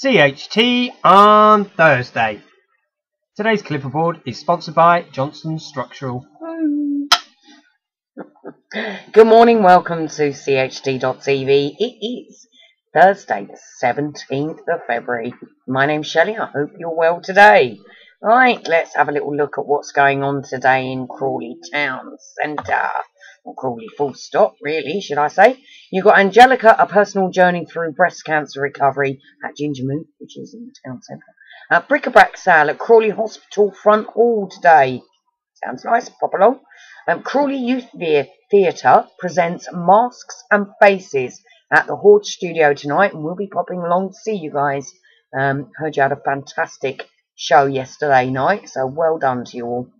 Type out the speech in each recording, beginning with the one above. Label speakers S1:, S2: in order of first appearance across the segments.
S1: CHT on Thursday. Today's clipperboard is sponsored by Johnson Structural.
S2: Good morning, welcome to CHT.tv. It is Thursday, the 17th of February. My name's Shelley, I hope you're well today. Right, let's have a little look at what's going on today in Crawley Town Centre. Crawley full stop, really, should I say. You've got Angelica, a personal journey through breast cancer recovery at Ginger Moon, which is in the town centre. A bric-a-brac sale at Crawley Hospital front hall today. Sounds nice, pop along. Um, Crawley Youth Theatre presents Masks and Faces at the Hawth Studio tonight, and we'll be popping along to see you guys. Um, heard you had a fantastic show yesterday night, so well done to you all.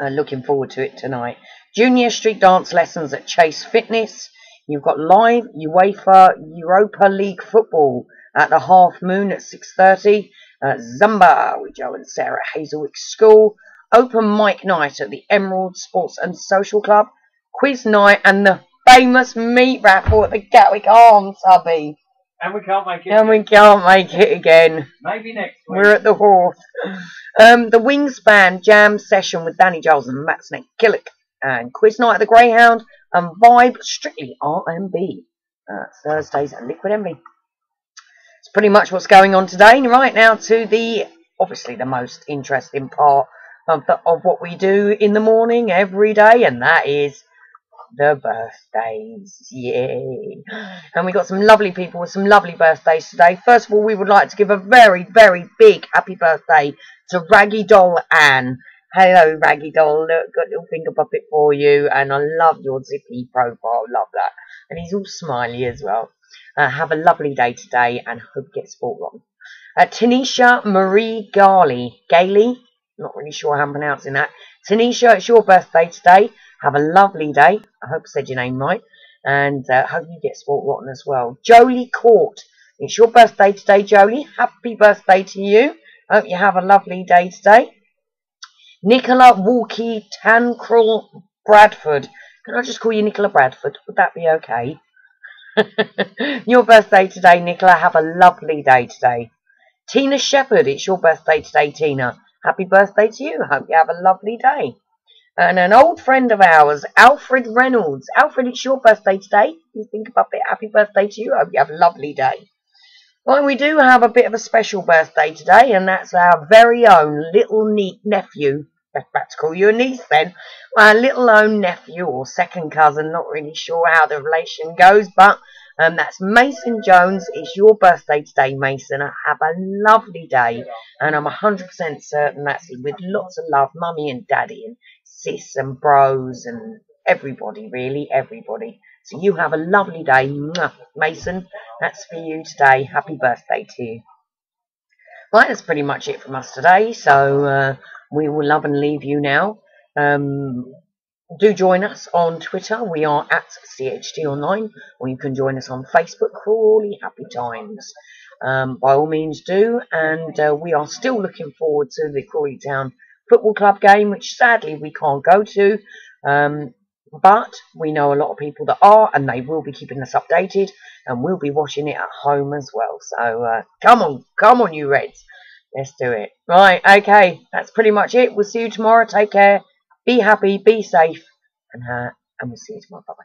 S2: Uh, looking forward to it tonight. Junior street dance lessons at Chase Fitness. You've got live UEFA Europa League football at the Half Moon at 6.30. Uh, Zumba with Joe and Sarah Hazelwick School. Open mic night at the Emerald Sports and Social Club. Quiz night and the famous meat raffle at the Gatwick Arms, hubby.
S1: And we can't make it.
S2: And we can't make it again.
S1: Maybe next week.
S2: We're at the Horse. Um, the Wingspan jam session with Danny Giles and Matt Snake Killick. And quiz night at the Greyhound. And Vibe strictly R&B. That's Thursdays at Liquid Envy. It's pretty much what's going on today. And Right now to the, obviously the most interesting part of, the, of what we do in the morning every day. And that is the birthdays. Yay. And we got some lovely people with some lovely birthdays today. First of all, we would like to give a very, very big happy birthday to Raggy Doll Anne. Hello, Raggy Doll. Look, got a little finger puppet for you. And I love your zippy profile. Love that. And he's all smiley as well. Uh, have a lovely day today and hope you get sport on. Uh, Tanisha Marie Garley. Gailey? Not really sure how I'm pronouncing that. Tanisha, it's your birthday today. Have a lovely day. I hope I said your name right. And uh, hope you get sport rotten as well. Jolie Court. It's your birthday today, Jolie. Happy birthday to you. Hope you have a lovely day today. Nicola Walkie Tancrell Bradford. Can I just call you Nicola Bradford? Would that be okay? your birthday today, Nicola. Have a lovely day today. Tina Shepherd. It's your birthday today, Tina. Happy birthday to you. Hope you have a lovely day. And an old friend of ours, Alfred Reynolds. Alfred, it's your birthday today. You think about it. Happy birthday to you. I Hope you have a lovely day. Well, we do have a bit of a special birthday today, and that's our very own little neat nephew. About to call you a niece then. Our little own nephew or second cousin. Not really sure how the relation goes, but um, that's Mason Jones. It's your birthday today, Mason. Have a lovely day. And I'm 100% certain that's it. with lots of love, mummy and daddy and sis and bros and everybody, really, everybody. So you have a lovely day. Mason, that's for you today. Happy birthday to you. Right, that's pretty much it from us today. So uh, we will love and leave you now. Um, do join us on Twitter. We are at CHT Online, or you can join us on Facebook. for Crawley Happy Times. Um, by all means, do. And uh, we are still looking forward to the Crawley Town Football Club game, which sadly we can't go to. Um, but we know a lot of people that are, and they will be keeping us updated, and we'll be watching it at home as well. So uh, come on, come on, you Reds. Let's do it. Right, okay, that's pretty much it. We'll see you tomorrow. Take care. Be happy, be safe, and, uh, and we'll see you tomorrow. Bye-bye.